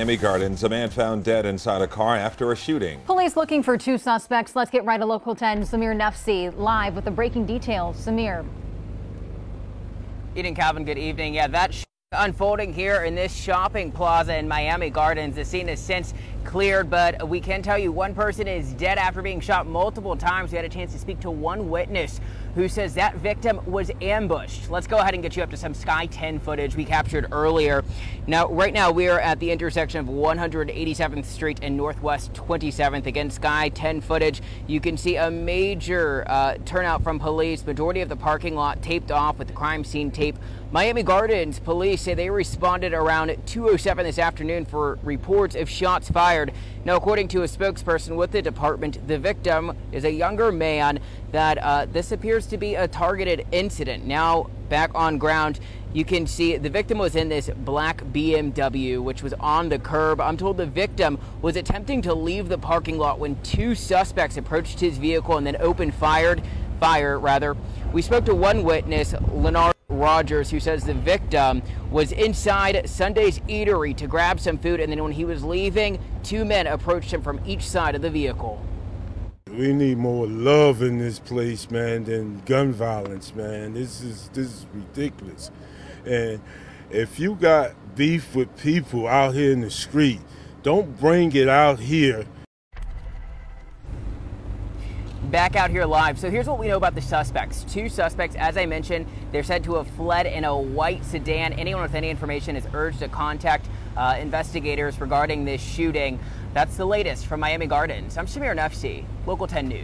Miami Gardens, a man found dead inside a car after a shooting. Police looking for two suspects. Let's get right to Local 10. Samir Nafsi live with the breaking details. Samir. Eden Calvin, good evening. Yeah, that unfolding here in this shopping plaza in Miami Gardens. The scene has since cleared, but we can tell you one person is dead after being shot multiple times. We had a chance to speak to one witness who says that victim was ambushed. Let's go ahead and get you up to some Sky 10 footage we captured earlier. Now, right now we are at the intersection of 187th Street and Northwest 27th. Again, Sky 10 footage. You can see a major uh, turnout from police. Majority of the parking lot taped off with the crime scene tape. Miami Gardens police say they responded around 207 this afternoon for reports of shots fired. Now, according to a spokesperson with the department, the victim is a younger man that uh, this appears to be a targeted incident. Now, back on ground, you can see the victim was in this black BMW, which was on the curb. I'm told the victim was attempting to leave the parking lot when two suspects approached his vehicle and then opened fired, fire rather. We spoke to one witness, Leonard Rogers, who says the victim was inside Sunday's eatery to grab some food, and then when he was leaving, two men approached him from each side of the vehicle. We need more love in this place, man, than gun violence, man. This is this is ridiculous. And if you got beef with people out here in the street, don't bring it out here back out here live. So here's what we know about the suspects. Two suspects, as I mentioned, they're said to have fled in a white sedan. Anyone with any information is urged to contact uh, investigators regarding this shooting. That's the latest from Miami Gardens. I'm Samir Nafsi, Local 10 News.